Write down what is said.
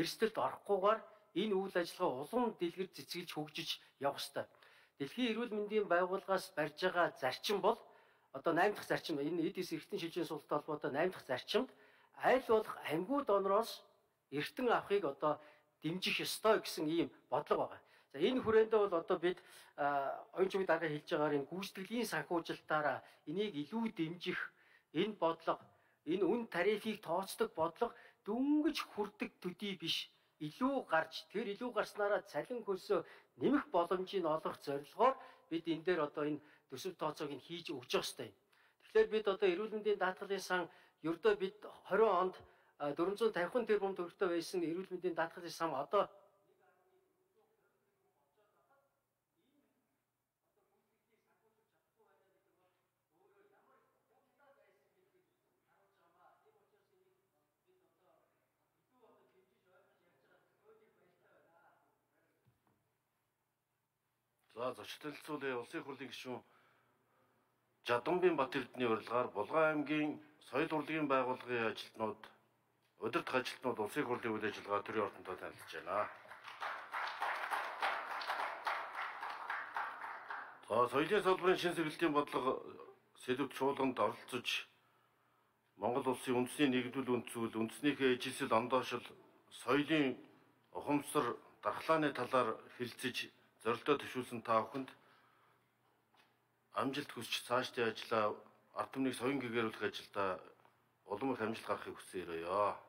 эрсдэлд орохгүйгээр энэ үйл ажиллагаа улам дэлгэр цэцгэлж хөгжиж явах ёстой. Дэлхийн эрүүл мэндийн байгууллагаас барьж байгаа зарчим бол одоо 8 дахь зарчим энэ эдис эргэтэн шилжийн суулттай холбоотой 8 дахь зарчимд аль болох амьгүй донороос эргэтэн авахыг одоо дэмжих ёстой гэсэн ийм бодлого байгаа. За энэ хүрээндээ бол одоо бид оюун чимэг дарга хэлж байгаагаар энэ гүйцэтгэлийн санхүүжилтаараа энийг илүү дэмжих энэ бодлого энэ үн тарифыг тооцдог бодлого дөнгөж хүрдэг төдий биш илүү гарч тэр илүү гарснараа цалин хөлсөө нэмэх боломжийг олох зорилгоор бид энэ дээр одоо энэ төсөв тооцоог нь хийж өгч явах хэрэгтэй. Тэгэхээр бид одоо эрүүл мэндийн даатгалын сан ердөө бид 20 онд 450 тэрбум төгрөгтэй байсан эрүүл мэндийн даатгалын сан одоо За зочдлцуулын улсын хурлын гишүүн Жадамбын Бат Эрдэнэ урилгаар Булган аймгийн соёл урлагийн байгууллагын ажилтнууд удирдах ажилтнууд улсын хурлын үйл ажиллагаа төрийн ордонтой танилцж байна. За соёлын салбарын шин сэргэлтийн бодлого сэдвт чуулганд оролцож Монгол улсын үндэсний нэгдвэл үндсүүл үндэснийхээ ижилсэл ондоошил соёлын ухамсар дархлааны талаар хэлцэж зорилтоо төшүүлсэн та бүхэнд амжилт хүсч цаашдын ажлаа ард түмнийг соён гэгэрүүлэх ажилдаа улам их амжилт гаргахыг хүсье өрөөё.